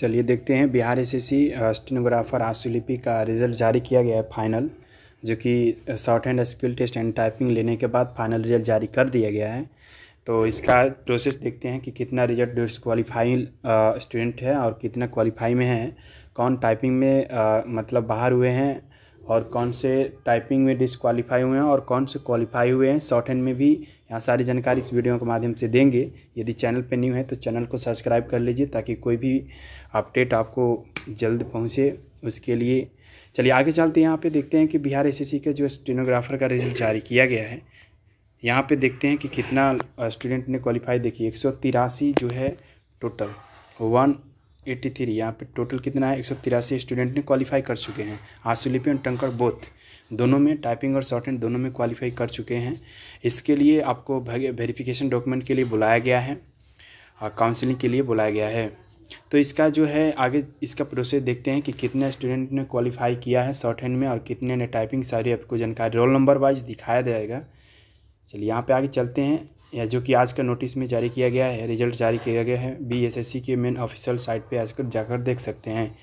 चलिए देखते हैं। बिहार एस एसएससी स्टेनोग्राफर आशुलिपि का रिज़ल्ट जारी किया गया है फाइनल जो कि short hand skill test and typing लेने के बाद फाइनल रिज़ल्ट जारी कर दिया गया है। तो इसका प्रोसेस देखते हैं कि कितना रिज़ल्ट डिसक्वालीफाई स्टूडेंट है और कितना क्वालिफाई में है कौन टाइपिंग में आ, मतलब बाहर हुए हैं और कौन से टाइपिंग में डिसक्वालीफाई हुए हैं और कौन से क्वालिफाई हुए हैं? शॉर्ट हैंड में भी यहाँ सारी जानकारी इस वीडियो के माध्यम से देंगे। यदि चैनल पर न्यू है तो चैनल को सब्सक्राइब कर लीजिए ताकि कोई भी अपडेट आपको जल्द पहुँचे उसके लिए। चलिए आगे चलते हैं। यहाँ पे देखते हैं कि बिहार एसएससी का जो स्टेनोग्राफर का रिज़ल्ट जारी किया गया है। यहाँ पे देखते हैं कि कितना स्टूडेंट ने क्वालिफाई देखिए एक जो है टोटल वन एट्टी थ्री, यहाँ पर टोटल कितना है? एक सौ तिरासी स्टूडेंट ने क्वालिफाई कर चुके हैं। आसुलिपि और टंकर बोथ दोनों में टाइपिंग और शॉर्ट हैंड दोनों में क्वालिफाई कर चुके हैं। इसके लिए आपको वेरिफिकेशन डॉक्यूमेंट के लिए बुलाया गया है। और काउंसलिंग के लिए बुलाया गया है। तो इसका जो है, आगे इसका प्रोसेस देखते हैं कि कितने स्टूडेंट ने क्वालिफाई किया है शॉर्ट हैंड में और कितने ने टाइपिंग सारी आपको जानकारी। रोल नंबर वाइज दिखाया जाएगा। चलिए, यहाँ पे आगे चलते हैं। या जो कि आज का नोटिस में जारी किया गया है रिज़ल्ट जारी किया गया है बी एस एस सी के मेन ऑफिशियल साइट पे आजकल जाकर देख सकते हैं।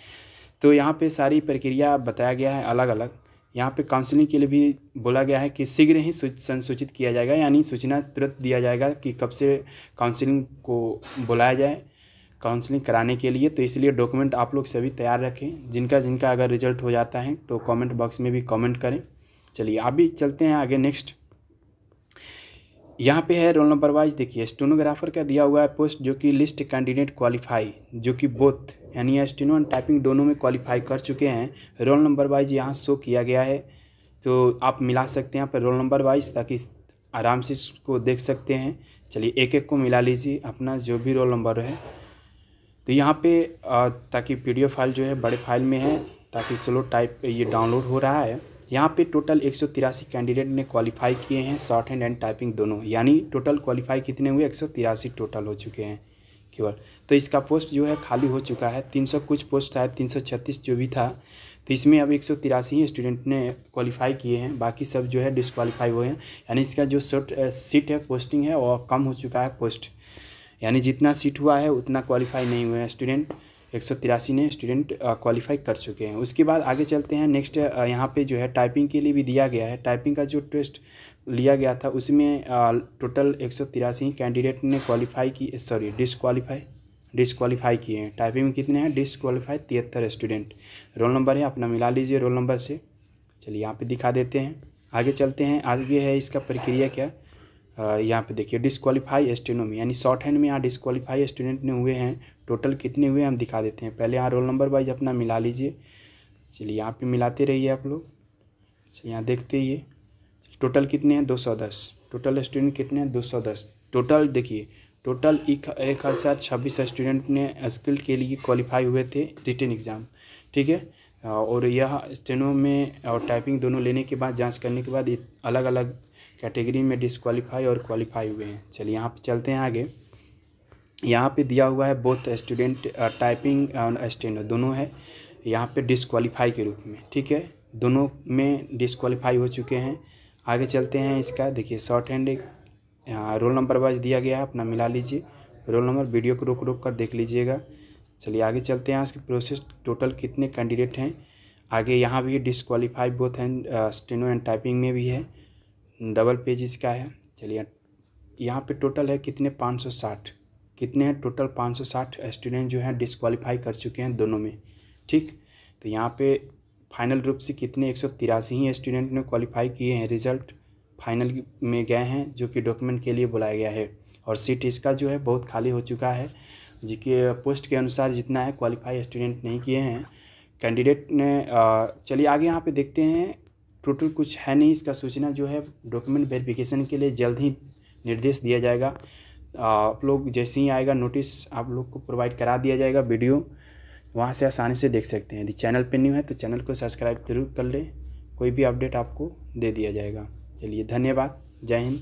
तो यहाँ पे सारी प्रक्रिया बताया गया है अलग अलग यहाँ पे काउंसलिंग के लिए भी बोला गया है कि शीघ्र ही संसूचित किया जाएगा, यानी सूचना तुरंत दिया जाएगा कि कब से काउंसलिंग को बुलाया जाए काउंसलिंग कराने के लिए। तो इसलिए डॉक्यूमेंट आप लोग सभी तैयार रखें। जिनका जिनका अगर रिज़ल्ट हो जाता है तो कमेंट बॉक्स में भी कमेंट करें। चलिए, अभी चलते हैं आगे नेक्स्ट यहाँ पे है रोल नंबर वाइज, देखिए, स्टोनोग्राफर का दिया हुआ है पोस्ट जो कि लिस्ट कैंडिडेट क्वालिफाई, जो कि बोथ यानी स्टेनो एंड टाइपिंग दोनों में क्वालिफाई कर चुके हैं। रोल नंबर वाइज यहाँ शो किया गया है तो आप मिला सकते हैं यहाँ पर रोल नंबर वाइज ताकि आराम से इसको देख सकते हैं। चलिए एक एक को मिला लीजिए, अपना जो भी रोल नंबर है। तो यहाँ पे ताकि पी फ़ाइल जो है बड़े फ़ाइल में है, ताकि स्लो टाइप ये डाउनलोड हो रहा है। यहाँ पे टोटल एक सौ तिरासी कैंडिडेट ने क्वालिफाई किए हैं शॉर्ट हैंड एंड टाइपिंग दोनों। यानी टोटल क्वालिफाई कितने हुए? एक सौ तिरासी टोटल हो चुके हैं केवल। तो इसका पोस्ट जो है खाली हो चुका है। 300 कुछ पोस्ट शायद 336 जो भी था। तो इसमें अब एक ही स्टूडेंट ने क्वालिफाई किए हैं। बाकी सब जो है डिसक्वालीफाई हुए हैं। यानी इसका जो शॉर्ट सीट है पोस्टिंग है, वो कम हो चुका है पोस्ट यानी जितना सीट हुआ है, उतना क्वालिफाई नहीं हुए हैं स्टूडेंट एक सौ तिरासी ने स्टूडेंट क्वालिफाई कर चुके हैं। उसके बाद आगे चलते हैं। नेक्स्ट यहाँ पे जो है टाइपिंग के लिए भी दिया गया है। टाइपिंग का जो टेस्ट लिया गया था, उसमें टोटल एक सौ तिरासी कैंडिडेट ने क्वालिफाई की सॉरी डिसक्वालीफाई डिसक्वालीफाई किए हैं। टाइपिंग में कितने हैं? डिसक्वालीफाई तिहत्तर स्टूडेंट रोल नंबर है, अपना मिला लीजिए रोल नंबर से। चलिए यहाँ पे दिखा देते हैं। आगे चलते हैं। आगे है इसका प्रक्रिया क्या? यहाँ पे देखिए डिसक्वालीफाई स्टेनोमी यानी शॉर्ट हैंड में यहाँ डिसक्वालीफाई स्टूडेंट ने हुए हैं। टोटल कितने हुए हम दिखा देते हैं। पहले यहाँ रोल नंबर वाइज अपना मिला लीजिए। चलिए, यहाँ पे मिलाते रहिए आप लोग। अच्छा यहाँ देखते ही टोटल कितने हैं? दो सौ दस। टोटल स्टूडेंट कितने हैं? दो सौ दस। टोटल देखिए टोटल एक हज़ार छब्बीस स्टूडेंट ने स्किल के लिए क्वालिफाई हुए थे रिटर्न एग्ज़ाम ठीक है? और यह स्टेनो में, और टाइपिंग दोनों लेने के बाद, जाँच करने के बाद अलग अलग कैटेगरी में डिसक्वालीफाई और क्वालिफाई हुए हैं। चलिए यहाँ पे चलते हैं आगे। यहाँ पे दिया हुआ है बोथ स्टूडेंट टाइपिंग और स्टेनो दोनों है। यहाँ पे डिसक्वालीफाई के रूप में, ठीक है? दोनों में डिसक्वालीफाई हो चुके हैं। आगे चलते हैं इसका। देखिए शॉर्ट हैंड एक रोल नंबर वाइज दिया गया है, अपना मिला लीजिए। रोल नंबर वीडियो को रोक रोक कर देख लीजिएगा। चलिए आगे चलते हैं। इसके प्रोसेस टोटल कितने कैंडिडेट हैं? आगे यहाँ भी डिसक्वालीफाई बोथ हैं स्टेनो एंड टाइपिंग में भी है। डबल पेज इसका है। चलिए, यहाँ पे टोटल है कितने? पाँच सौ साठ। कितने हैं? टोटल पाँच सौ साठ स्टूडेंट जो हैं डिसक्वालीफाई कर चुके हैं दोनों में। ठीक? तो यहाँ पे फाइनल रूप से कितने? एक सौ तिरासी ही स्टूडेंट ने क्वालिफाई किए हैं। रिज़ल्ट फाइनल में गए हैं, जो कि डॉक्यूमेंट के लिए बुलाया गया है। और सीट इसका जो है बहुत खाली हो चुका है। जिसके पोस्ट के अनुसार जितना है, क्वालिफाई स्टूडेंट नहीं किए हैं। कैंडिडेट ने चलिए आगे यहाँ पे देखते हैं। टोटल कुछ है नहीं, इसका सूचना जो है डॉक्यूमेंट वेरिफिकेशन के लिए जल्द ही निर्देश दिया जाएगा। आप लोग जैसे ही आएगा नोटिस आप लोग को प्रोवाइड करा दिया जाएगा वीडियो वहाँ से आसानी से देख सकते हैं। यदि चैनल पर न्यू है तो चैनल को सब्सक्राइब ज़रूर कर लें। कोई भी अपडेट आपको दे दिया जाएगा। चलिए, धन्यवाद। जय हिंद।